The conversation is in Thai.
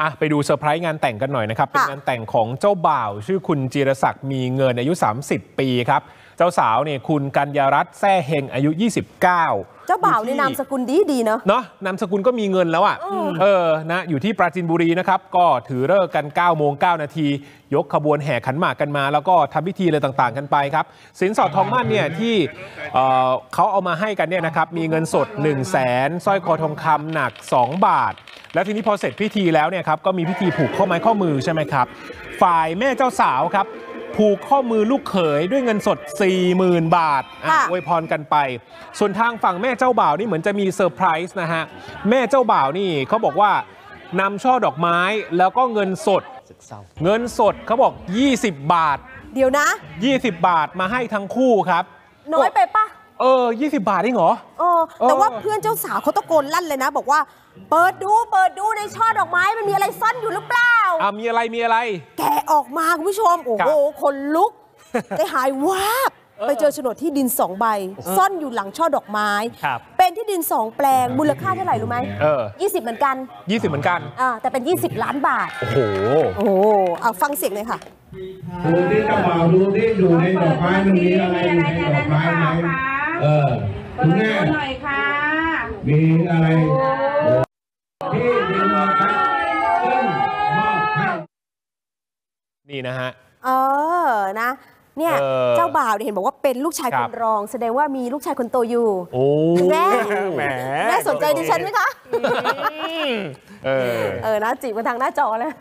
อะไปดูเซอร์ไพรส์งานแต่งกันหน่อยนะครับ เป็นค่ะงานแต่งของเจ้าบ่าว ชื่อคุณจิรศักดิ์มีเงินอายุ 30 ปีครับ เจ้าสาวเนี่ยคุณกัญญารัตน์แซ่เฮงอายุ 29 เจ้าบ่าวในอยู่ที่นามสกุลดีดีๆเนอะเนาะนามสกุลก็มีเงินแล้วอะ่ะเออนะอยู่ที่ปราจีนบุรีนะครับ ก็ถือเลิกษ์กัน9โมง9นาที ยกขบวนแห่ขันหมากกันมา แล้วก็ทำพิธีอะไรต่างๆ กันไปครับ สินสอดทองหมั้นเนี่ยที่เอ่อเขาเอามาให้กันเนี่ยนะครับมีเงินสด 1 0 0 0 0แสนสร้อยคอทองคำหนัก 2 บาท แล้วทีนี้พอเสร็จพิธีแล้วเนี่ยครับก็มีพิธีผูกข้อไม้ข้อมือใช่ไหมครับ ฝ่ายแม่เจ้าสาวครับผูกข้อมือลูกเขยด้วยเงินสด 40,000 บาทอะค่ะอวยพรกันไป ส่วนทางฝั่งแม่เจ้าบ่าวนี่เหมือนจะมีเซอร์ไพรส์นะฮะ แม่เจ้าบ่าวนี่เขาบอกว่านำช่อดอกไม้แล้วก็เงินสด เงินสดเขาบอก 20 บาท เดี๋ยวนะ 20 บาทมาให้ทั้งคู่ครับ น้อยไปปะ เออ20บาทนี่เหรอเออแต่ว่าเพื่อนเจ้าสาวเขาตะโกนลั่นเลยนะ บอกว่า เปิดดูเปิดดูในช่อดอกไม้มันมีอะไรซ่อนอยู่หรือเปล่าอะมีอะไรมีอะไร แกะออกมาคุณผู้ชม โอ้ครัโหบคนลุกใจหายวาบไปเจอโฉนดที่ดินสองใบ ซ่อนอยู่หลังช่อดอกไม้ครับเป็นที่ดินสองแปลงมูลค่าเท่าไหร่รู้ไหมเออ20เหมือนกัน 20 เหมือนกันอ่าแต่เป็น 20 ล้านบาท โอ้โหโอ้โหเอาฟังเสียงเลยค่ะดูที่เจ้าบ่าวดูที่อยู่ในดอกไม้มันมีอะไรอยู่ในดอกไม้ไหม เออคุณแม่หน่อยค่ะ มีอะไรที่ดินนะครับซึ่งมอบให้นี่นะฮะ เออ นะเนี่ยเออเจ้าบ่าวเนี่ยเห็นบอกว่าเป็นลูกชายครัคบนรอง แสดงว่ามีลูกชายคนโตอยู่โอ้แม่แหมแม่สนใจดิฉันไหมคะ เออเออนะจีบมาทางหน้าจอเลย